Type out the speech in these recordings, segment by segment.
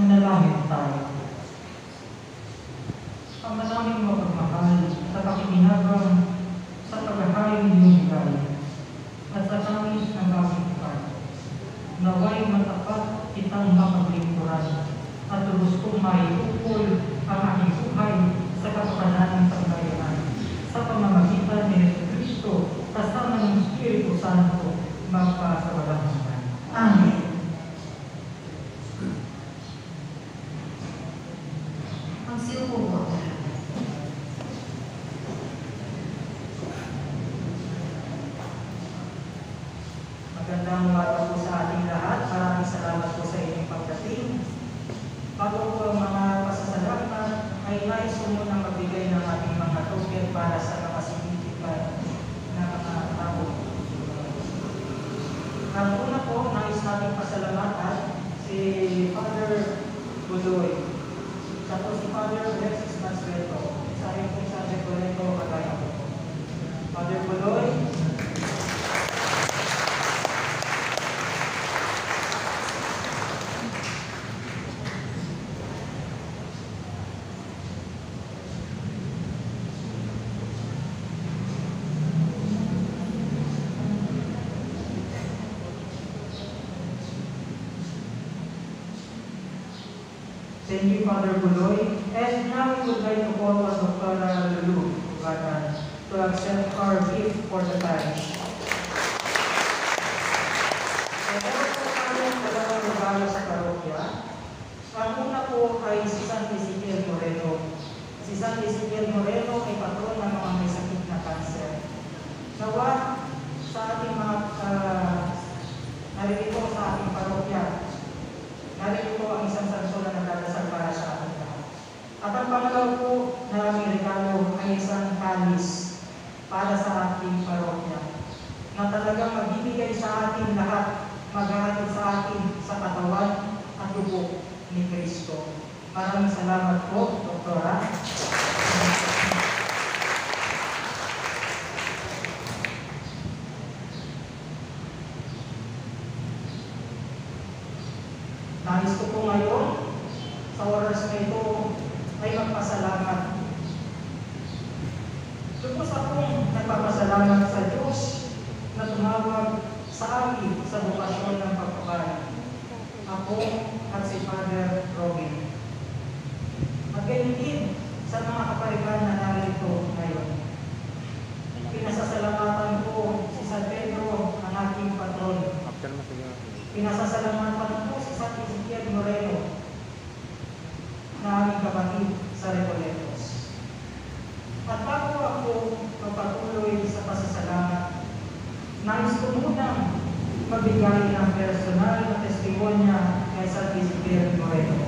Manalangin tayo. Ang manaming mapagmahal sa pakikinagang sa paghahain iyong higay at sa tangis ng aming heart. Naway matapat kitang mapaglingkuran at tulus kong maiukol ang aking buhay sa kapakanan ng pagbayaran sa pamamagitan ni Yesu Cristo kasama ng Espiritu Santo magpa sa walang hanggan. Amen. Ang sinuko po ang lahat. Magandang umaga po sa ating lahat. Maraming salamat po sa inyong pagdating. Bago po ang mga pasasalamat, ay nais ko muna magbigay ng ating mga token para sa mga signifikan na mga tao. Ang una po, nais nating pasalamatan si Father Budoy. Po si Father Alexis Masreto. Sa akin po sa Decoreto, kagaya ko. Father Budoy, Thank you, Father Buloy. And now we would like to call on Dr. Lulu Batan to accept our gift for the parish. Ang una po ay si San Ezekiel Moreno. Si San Ezekiel Moreno ay patron ng mga may sakit na kanser. Nawa sa ating mga uh, narito sa ating parokya, Narito po ang isang sanso na nagdadasal para sa ating lahat. At ang pangalaw po na aming regalo ay isang kalis para sa ating parokya na talagang magbibigay sa ating lahat, maghahatid sa atin sa katawan at dugo ni Kristo. Maraming salamat po, Doktora. Nais ko po ngayon, sa oras na ito, ay magpasalamat. Lubos akong nagpapasalamat sa Diyos na tumawag sa akin sa bukasyon ng pagpapay. Ako at si Father Robin. At gayon din sa mga kaparikan na narito ngayon. Pinasasalamatan ko si San Pedro, ang aking patron. Pinasasalamatan ko si San Ezekiel Moreno na aming kapatid sa Recoletos. At bago ako magpatuloy sa pasasalamat, nais ko munang magbigay ng personal na testimonya kay San Ezekiel Moreno.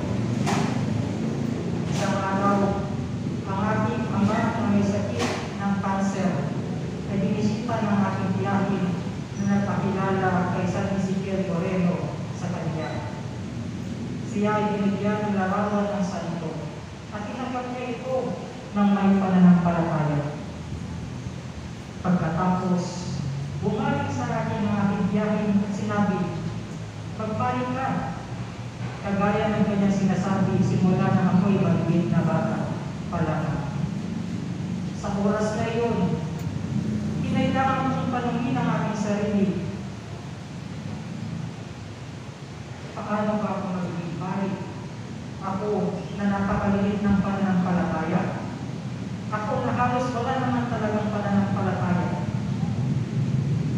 Isang araw, ang aking ama na may sakit ng cancer ay binisita ng aking tiyahin na nagpakilala kay San Ezekiel Moreno sa kanya. Siya ay binigyan ng larawan ng santo at tinanggap niya ito ng may pananampalataya. Pagkatapos, bumalik sa aking mga tiyahin at sinabi, Ka, kagaya ng kanyang sinasabi simula nang ako'y maliit na bata pa lang. Sa oras na iyon, kinailangan kong panungin ang aking sarili. Paano ba ako magiging pari? Ako na napakaliit ng pananampalataya. Ako na halos wala naman talagang pananampalataya.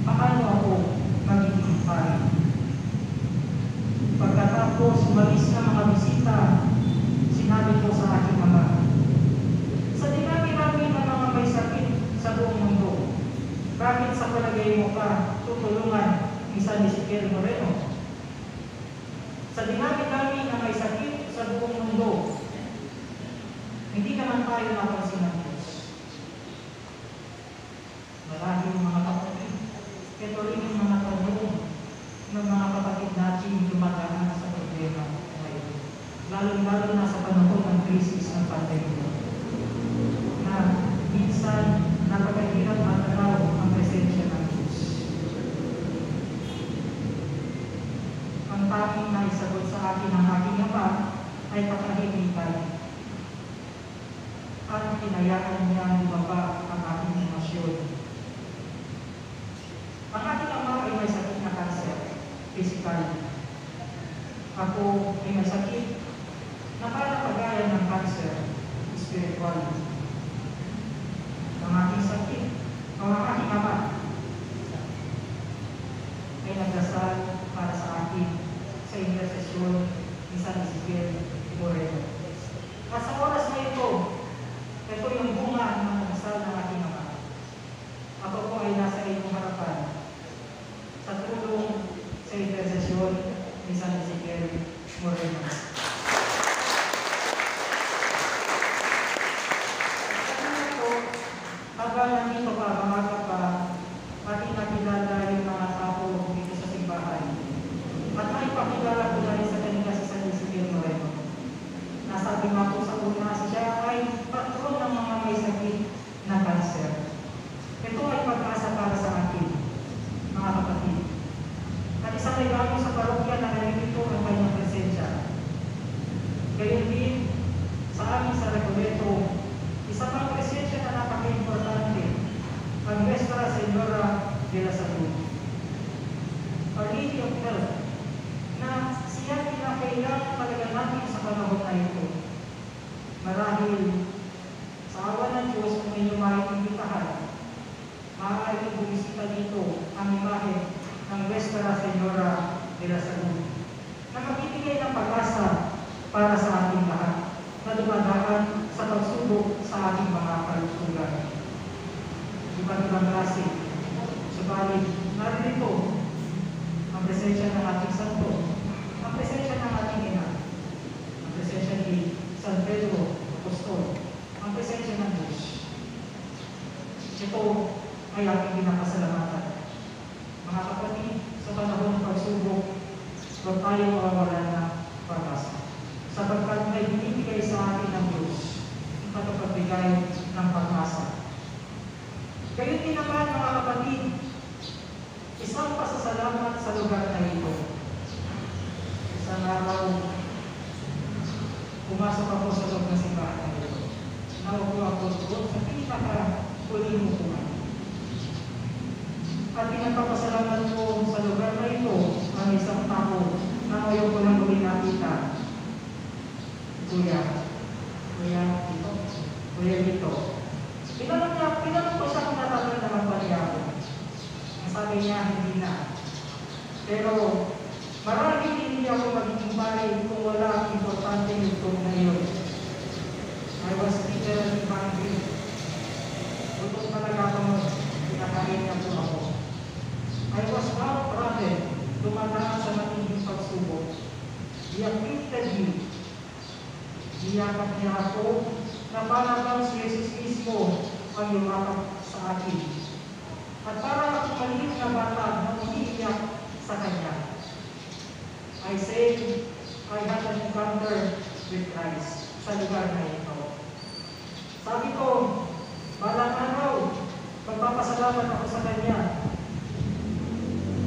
Paano ako magiging pari? Pagkatapos umalis na mga bisita, sinabi ko sa aking ama, sa dinami-rami ng mga may sakit sa buong mundo, bakit sa palagay mo pa tutulungan ni Ezekiel Moreno? Sa dinami-dami na may sakit sa buong mundo, hindi naman tayo napansin ng Diyos. Marahil mga kapatid, ito rin yung mga tanong ng mga kapatid natin dumadaan sa problema ngayon. Lalo-lalo na sa panahon ng krisis ng pandemya. Na minsan napakahirap matanaw ang presensya ng Ang tanging na isagot sa akin ng aking ama ay katahimikan at hinayaan niya bumaba ang ating emosyon. Ang ating ama ay may sakit na cancer, physical. Ako ay may sakit na parang kagaya ng cancer, spiritual. Ang aking sakit, ang aking ama, ay nagdasal para sa akin sa intercession ni San Ezekiel Moreno. At sa oras na ito, ito yung bunga ng nagdasal ng aking ama. Ako po ay nasa inyong harapan sa tulong sa intercession ni San Ezekiel Moreno. Kanina po, habang nandito pa, mga pa, ating nakilala yung mga tao dito sa simbahan. At maipakilala ko na rin sa kanila si San Ezekiel Moreno. Nasabi nga po sa una, siya ay patron ng mga may sakit na cancer. Ito ay pag-asa para sa atin, mga kapatid. At isang regalo sa parokya na nalilito ang kanyang presensya. Gayon din, sa amin sa Recoleto, isa pang presensya na napaka-importante, ang Nuestra Senora de la Salud. Our Lady of Health, na siya pinakailangan talaga natin sa panahon na ito. Marahil, sa awa ng Diyos kung inyo maiimbitahan, maaaring bumisita dito ang imahe ng Nuestra Senora de la Salud na magbibigay ng pag-asa para sa ating lahat na dumadaan sa pagsubok sa ating mga kalusugan. Iba't ibang klase. Subalit, narito ang presensya ng ating santo, ang presensya ng ating ina, ang presensya ni San Pedro Apostol, ang presensya ng Diyos. Ito ay aking pinapasalamatan. Mga kapatid, sa panahon ng pagsubok, huwag tayo mawawalan ng pag-asa. Sapagkat may binibigay sa atin ng Diyos ang pagpapagbigay ng pag-asa. Gayon din naman mga kapatid, isang pasasalamat sa lugar na ito. Isang araw, pumasok ako sa loob ng simbahan na ito. Naupo ako doon sa pinaka-huling upuan. At pinagpapasalamat ko sa lugar na ito ang isang tao na ngayon ko lang muli nakita. Kuya. Kuya dito. Pinanong niya, pinanong ko siya kung ba niya ako. Ang sabi niya, hindi na. Pero marami hindi ako magiging bahay kung wala ang importante nito ngayon. I was literally hungry. Gutom talaga ako nun. Pinakain niya po ako. I was downtrodden. Dumadaan sa matinding pagsubok. He afflicted me. Iyakap niya ako na para bang si Jesus mismo ang yumakap sa akin. At para maliit na bata na umiiyak sa kanya. I say, I had an encounter with Christ sa lugar na ito. Sabi ko, balang araw, magpapasalamat ako sa kanya.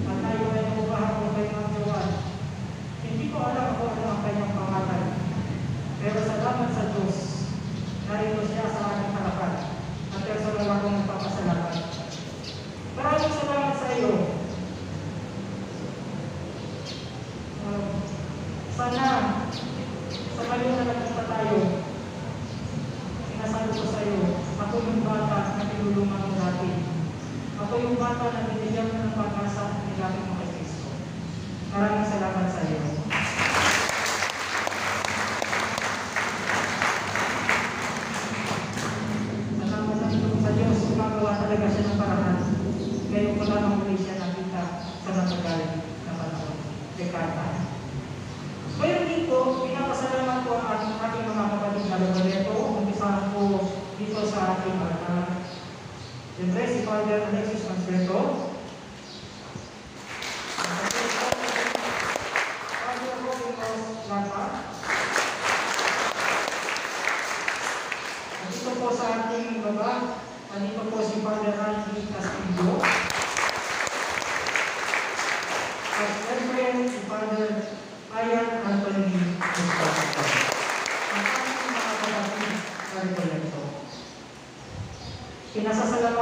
At tayo ay umubahan ko kay Ma'am Joan. Hindi ko alam kung ano ang kanyang pangalan. Pero salamat sa Diyos. Narito siya sa aking harapan. At personal akong magpapasalamat. Maraming salamat sa iyo. Um, sana sa ngayon na nagpunta tayo, sinasabi ko sa iyo, ako yung bata na tinulungan mo dati. Ako yung bata na binigyan mo ng pag-asa ni Lati mo kay Kristo. Maraming salamat sa iyo. Salamat sa iyo sa Diyos, gumagawa talaga siya ng paraan. Ngayon ko lamang muli siya nakita sa matagal na panahon. Dekada. Ngayon dito, pinapasalamat ko ang ating, ating mga kapatid na Loreto. Umpisahan ko ating altar. Siyempre, si Father Alexis Mansueto. Father Robinos Lapa. Dito po sa ating baba, nandito po si Father Randy Castillo. At siyempre, si Father Ayan Anthony Mustafa.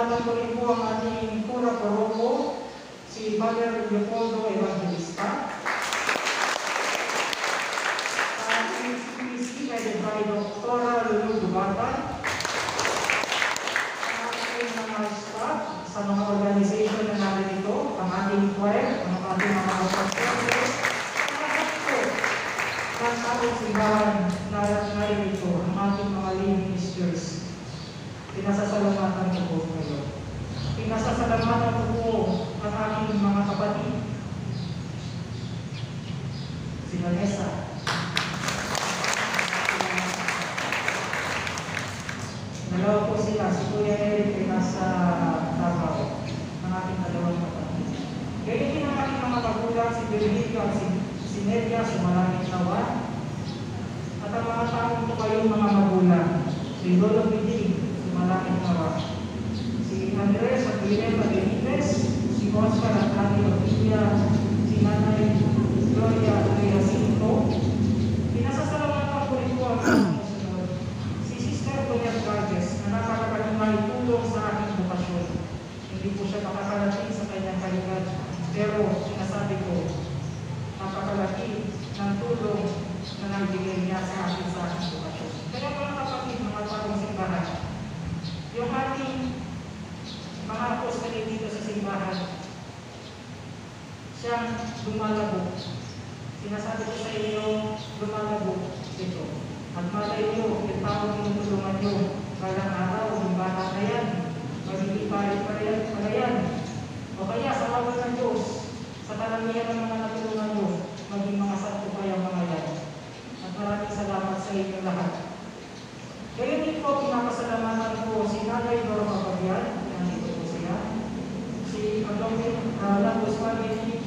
Po ang ating pura paroko, si Father Leopoldo Evangelista. Ang PCPC headed by Dr. Lulu Dubata. Ang ating mga staff sa mga organization na narito, ang ating choir, ang ating mga po ng ating simbahan na narito, ang ating mga lay ministers. Pinasasalamatan ko po kayo. Pinasasalamatan ko po ang aking mga kapatid. Si Vanessa. Dalawa po sila, si Kuya Eric ay nasa Davao, ang ating dalawang kapatid. Ganyan din ang aking mga magulang, si Virgilio at si, si Nelia, sumalangit nawa. At ang mga taong po kayong mga magulang, si Lolo Piting, sumalangit nawa. Si Andres at Guillermo Benitez, si Oscar at Ani Otilia, si Nanay Gloria Andrea Cinto. Pinasasalamatan ko rin po ang mga susunod. Si Sister Tonya Vargas na napakagaling maitulong sa aking bukasyon. Hindi po siya makakarating sa kanyang kaligan, pero sinasabi ko, napakalaki ng tulong na nagbigay niya sa akin sa aking bukasyon. Kaya mga kapatid, mga taong simbahan, yung ating mga apostol dito sa simbahan, lumalabog. Sinasabi ko sa inyo, lumalabog ito. At malay nyo, yung taong tinutulungan nyo, balang araw, yung bata na yan, magiging pa yan, pa yan. O kaya sa awan ng Diyos, sa karamihan ng mga natulungan nyo, maging mga santo pa yung mga yan. At maraming salamat sa inyo lahat. Kaya din po, pinapasalamatan ko si Nanay Norma Pabian, nandito po siya, si Adolfin uh, Lagos family,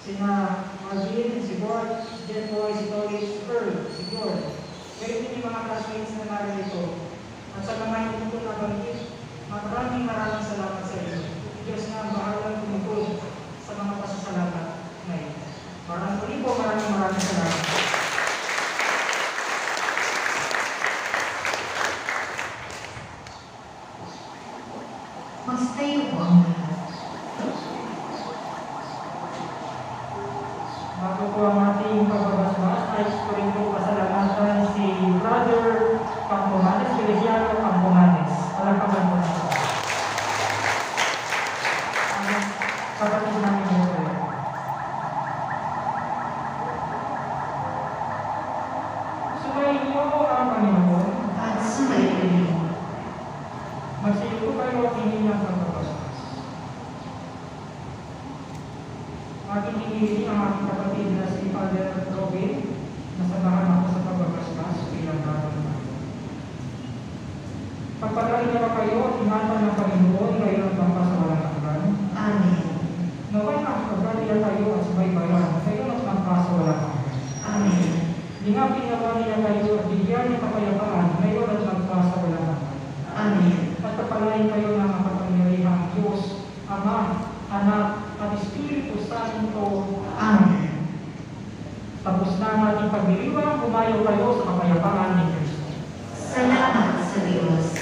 Sina Marvin, si Gord, si Jenboy, si Toy, si Earl, si Gord. Gayon din yung mga. At sa mga hindi ko nabanggit, maraming maraming salamat sa inyo. Diyos na ang bahalang tumutulong sa mga pasasalamat ngayon. Maraming muli po, maraming maraming salamat. Magstayo po ang lahat. Bago po ang ating pagbabasbas, nais ko rin po pasalamatan si Brother Pampumanes, Feliciano Pampumanes. Palakpakan po natin. Ang kapatid namin po po. Sumayin niyo ang Panginoon. At sumayin. Magsiyo po kayo at hindi ng pagbabasbas. Hinihili ang aking kapatid na si Father Robin na samahan ako sa pagbabasbas bilang bago na. Pagpalain niya kayo at ingatan ng Panginoon kayo ng bangka sa walang hanggan. Amen. Naway ang pagkaliya kayo at subaybayan ng Espiritu Santo. Amen. Tapos na ang ating pagdiriwang, kayo sa kapayapaan ni Kristo. Salamat sa Diyos.